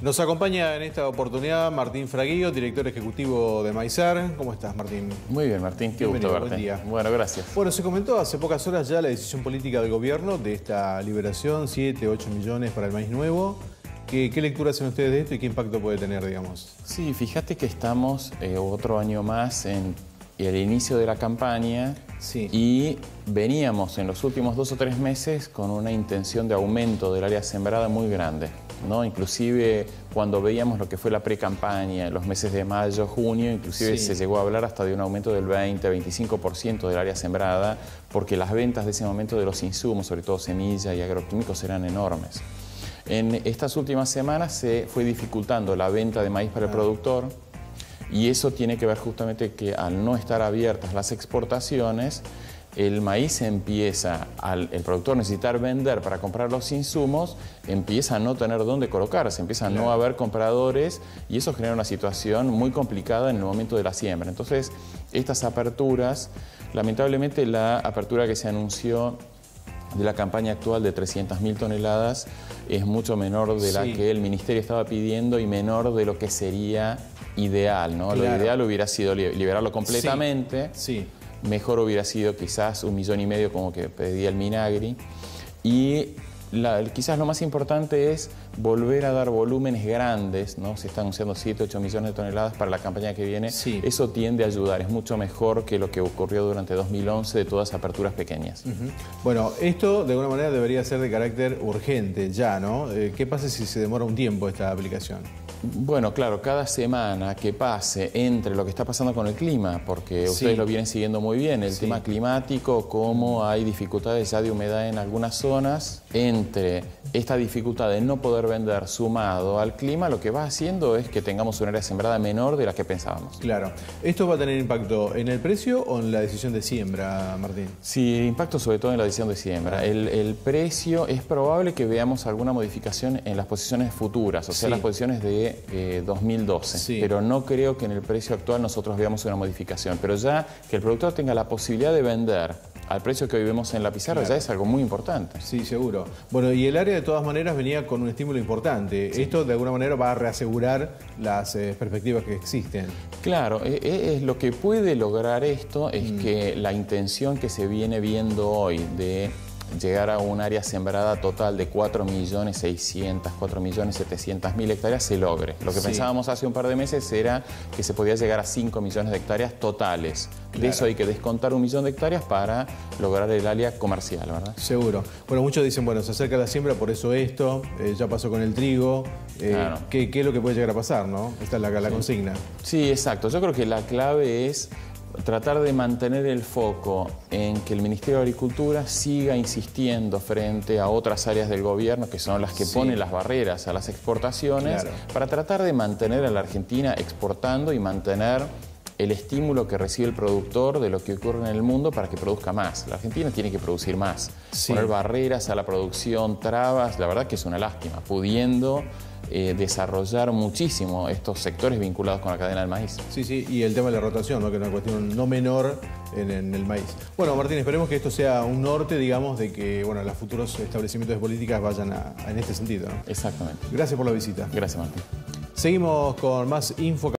Nos acompaña en esta oportunidad Martín Fraguillo, director ejecutivo de Maizar. ¿Cómo estás, Martín? Muy bien, Martín, qué gusto verte. Buen día. Bueno, gracias. Bueno, se comentó hace pocas horas ya la decisión política del gobierno de esta liberación, 7, 8 millones para el maíz nuevo. ¿Qué, lectura hacen ustedes de esto y qué impacto puede tener, digamos? Sí, fíjate que estamos eh, otro año más en el inicio de la campaña sí. y veníamos en los últimos dos o tres meses con una intención de aumento del área sembrada muy grande. ¿No? Inclusive cuando veíamos lo que fue la pre-campaña los meses de mayo, junio, inclusive se llegó a hablar hasta de un aumento del 20-25% del área sembrada, porque las ventas de ese momento de los insumos, sobre todo semillas y agroquímicos, eran enormes. En estas últimas semanas se fue dificultando la venta de maíz para el productor y eso tiene que ver justamente que al no estar abiertas las exportaciones, el maíz empieza, al el productor necesitar vender para comprar los insumos, empieza a no tener dónde colocarse, empieza a no haber compradores y eso genera una situación muy complicada en el momento de la siembra. Entonces, estas aperturas, lamentablemente la apertura que se anunció de la campaña actual de 300.000 toneladas es mucho menor de la que el Ministerio estaba pidiendo y menor de lo que sería ideal, ¿no? Lo ideal hubiera sido liberarlo completamente. sí mejor hubiera sido quizás un millón y medio como que pedía el Minagri. Y quizás lo más importante es volver a dar volúmenes grandes, ¿no? Se están anunciando 7, 8 millones de toneladas para la campaña que viene. Eso tiende a ayudar, es mucho mejor que lo que ocurrió durante 2011 de todas aperturas pequeñas. Bueno, esto de alguna manera debería ser de carácter urgente ya, ¿no? Eh, ¿Qué pasa si se demora un tiempo esta aplicación? Bueno, claro, cada semana que pase entre lo que está pasando con el clima, porque ustedes lo vienen siguiendo muy bien, el tema climático, cómo hay dificultades ya de humedad en algunas zonas, entre esta dificultad de no poder vender sumado al clima, lo que va haciendo es que tengamos una área sembrada menor de la que pensábamos. Claro. ¿Esto va a tener impacto en el precio o en la decisión de siembra, Martín? Sí, impacto sobre todo en la decisión de siembra. El, precio es probable que veamos alguna modificación en las posiciones futuras, o sea, las posiciones de 2012. Eh, Pero no creo que en el precio actual nosotros veamos una modificación. Pero ya que el productor tenga la posibilidad de vender al precio que hoy vemos en la pizarra ya es algo muy importante. Sí, seguro. Bueno, y el área de todas maneras venía con un estímulo importante. Esto de alguna manera va a reasegurar las eh, perspectivas que existen. Claro, e, e, es, lo que puede lograr esto es mm. que la intención que se viene viendo hoy de llegar a un área sembrada total de 4.600.000, 4.700.000 hectáreas se logre. Lo que pensábamos hace un par de meses era que se podía llegar a 5 millones de hectáreas totales. De eso hay que descontar un millón de hectáreas para lograr el área comercial, ¿verdad? Seguro. Bueno, muchos dicen, bueno, se acerca la siembra, por eso esto, eh, ya pasó con el trigo. Eh, ¿qué, es lo que puede llegar a pasar, no? Esta es la, la consigna. Sí, exacto. Yo creo que la clave es tratar de mantener el foco en que el Ministerio de Agricultura siga insistiendo frente a otras áreas del gobierno que son las que ponen las barreras a las exportaciones para tratar de mantener a la Argentina exportando y mantener el estímulo que recibe el productor de lo que ocurre en el mundo para que produzca más. La Argentina tiene que producir más. Poner barreras a la producción, trabas, la verdad que es una lástima, pudiendo eh, desarrollar muchísimo estos sectores vinculados con la cadena del maíz. Sí, sí, y el tema de la rotación, ¿no? que es una cuestión no menor en, el maíz. Bueno, Martín, esperemos que esto sea un norte, digamos, de que bueno, los futuros establecimientos de políticas vayan en este sentido. Exactamente. Gracias por la visita. Gracias, Martín. Seguimos con más info.